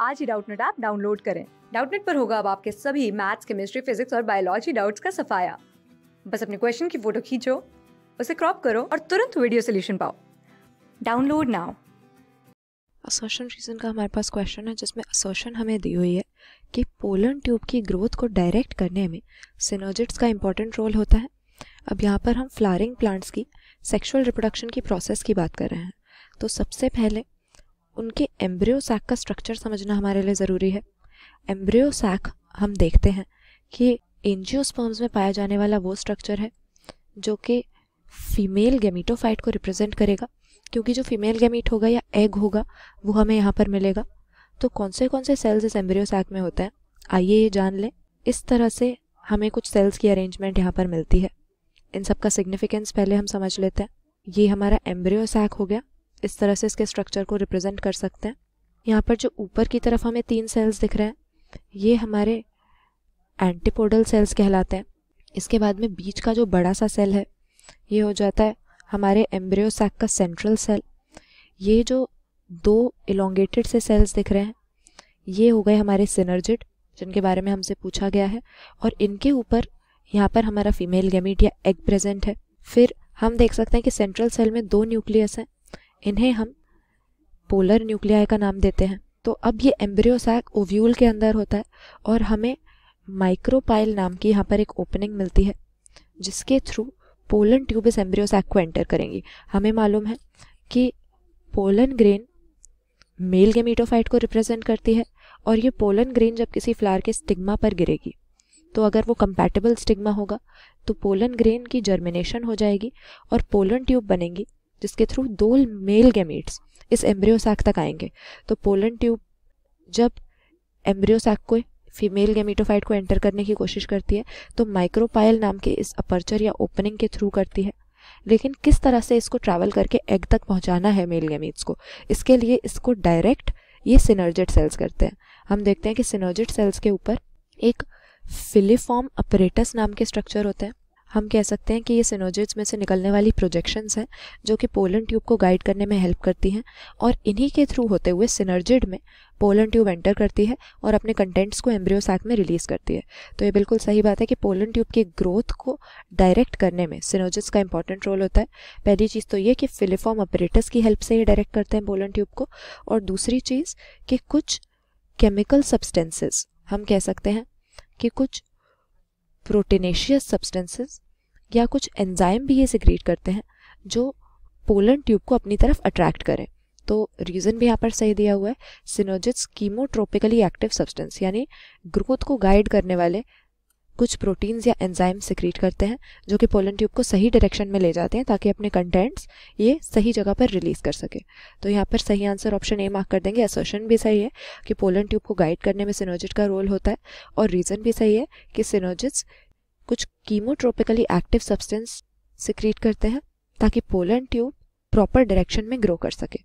आज ही Doubtnut app download करें। डाउटनेट पर होगा अब आपके सभी मैथ्स, केमिस्ट्री, फिजिक्स और बायोलॉजी डाउट्स का सफाया। बस अपने क्वेश्चन की फ़ोटो खींचो, उसे क्रॉप करो और तुरंत वीडियो सोल्यूशन पाओ। Download now. असर्शन रीजन का हमारे पास क्वेश्चन है, जिसमें असर्शन हमें दी हुई है कि पोलन ट्यूब की ग्रोथ को डायरेक्ट करने में सिनर्जिट्स का इंपॉर्टेंट रोल होता है। अब यहाँ पर हम फ्लावरिंग प्लांट्स की सेक्सुअल रिप्रोडक्शन की प्रोसेस की बात कर रहे हैं। तो सबसे पहले उनके एम्ब्रियो सैक का स्ट्रक्चर समझना हमारे लिए ज़रूरी है। एम्ब्रियो सैक हम देखते हैं कि एंजियोस्पर्म्स में पाया जाने वाला वो स्ट्रक्चर है जो कि फीमेल गेमीटोफाइट को रिप्रेजेंट करेगा। क्योंकि जो फीमेल गेमीट होगा या एग होगा, वो हमें यहाँ पर मिलेगा। तो कौन से कौन से सेल्स इस एम्ब्रियो सैक में होते हैं? आइए ये जान लें। इस तरह से हमें कुछ सेल्स की अरेंजमेंट यहाँ पर मिलती है। इन सब का सिग्निफिकेंस पहले हम समझ लेते हैं। ये हमारा एम्ब्रियो सैक हो गया। इस तरह से इसके स्ट्रक्चर को रिप्रेजेंट कर सकते हैं। यहाँ पर जो ऊपर की तरफ़ हमें तीन सेल्स दिख रहे हैं, ये हमारे एंटीपोडल सेल्स कहलाते हैं। इसके बाद में बीच का जो बड़ा सा सेल है, ये हो जाता है हमारे एम्ब्रियो सैक का सेंट्रल सेल ये जो दो इलोंगेटेड से सेल्स दिख रहे हैं, ये हो गए हमारे सिनर्जिड जिनके बारे में हमसे पूछा गया है, और इनके ऊपर यहाँ पर हमारा फीमेल गेमीट या एग प्रेजेंट है। फिर हम देख सकते हैं कि सेंट्रल सेल में दो न्यूक्लियस हैं। इन्हें हम पोलर न्यूक्लियाई का नाम देते हैं। तो अब ये एम्ब्रियो सैक ओव्यूल के अंदर होता है और हमें माइक्रोपाइल नाम की यहाँ पर एक ओपनिंग मिलती है, जिसके थ्रू पोलन ट्यूब इस एम्ब्रियो सैक को एंटर करेंगी। हमें मालूम है कि पोलन ग्रेन मेल गेमीटोफाइट को रिप्रेजेंट करती है और ये पोलन ग्रेन जब किसी फ्लावर के स्टिग्मा पर गिरेगी तो अगर वो कंपैटिबल स्टिग्मा होगा तो पोलन ग्रेन की जर्मिनेशन हो जाएगी और पोलन ट्यूब बनेंगी। जिसके थ्रू दो मेल गैमीट्स इस एम्ब्रियो सैक तक आएँगे। तो पोलन ट्यूब जब एम्ब्रियो सैक को फीमेल गैमीटोफाइट को एंटर करने की कोशिश करती है तो माइक्रोपायल नाम के इस अपर्चर या ओपनिंग के थ्रू करती है। लेकिन किस तरह से इसको ट्रैवल करके एग तक पहुंचाना है मेल गैमीट्स को, इसके लिए इसको डायरेक्ट ये सिनर्जेट सेल्स करते हैं। हम देखते हैं कि सिनर्जेट सेल्स के ऊपर एक फिलीफॉर्म अपरेटस नाम के स्ट्रक्चर होते हैं। हम कह सकते हैं कि ये सिनोजिट्स में से निकलने वाली प्रोजेक्शंस हैं, जो कि पोलन ट्यूब को गाइड करने में हेल्प करती हैं, और इन्हीं के थ्रू होते हुए सिनर्जिड में पोलन ट्यूब एंटर करती है और अपने कंटेंट्स को एम्ब्रियो सैक में रिलीज़ करती है। तो ये बिल्कुल सही बात है कि पोलन ट्यूब की ग्रोथ को डायरेक्ट करने में सिनोजिट्स का इंपॉर्टेंट रोल होता है। पहली चीज़ तो ये कि फिलिफॉर्म अपरेटस की हेल्प से ये डायरेक्ट करते हैं पोलन ट्यूब को, और दूसरी चीज़ कि कुछ केमिकल सब्सटेंसेस हम कह सकते हैं कि कुछ प्रोटीनेशियस सब्सटेंसेस या कुछ एंजाइम भी ये सिक्रीट करते हैं, जो पोलन ट्यूब को अपनी तरफ़ अट्रैक्ट करें। तो रीज़न भी यहाँ पर सही दिया हुआ है सिनोजिट्स कीमोट्रोपिकली एक्टिव सब्सटेंस यानी ग्रोथ को गाइड करने वाले कुछ प्रोटीन्स या एंजाइम सिक्रीट करते हैं, जो कि पोलन ट्यूब को सही डायरेक्शन में ले जाते हैं ताकि अपने कंटेंट्स ये सही जगह पर रिलीज़ कर सके। तो यहाँ पर सही आंसर ऑप्शन ए मार्क कर देंगे। असोशन भी सही है कि पोलन ट्यूब को गाइड करने में सिनोजिट का रोल होता है और रीज़न भी सही है कि सिनोजिट्स कुछ कीमोट्रोपिकली एक्टिव सब्सटेंस सिक्रीट करते हैं ताकि पोलन ट्यूब प्रॉपर डायरेक्शन में ग्रो कर सके।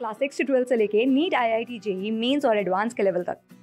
क्लास सिक्स से ट्वेल्थ से लेके NEET I I T JEE mains और एडवांस के लेवल तक।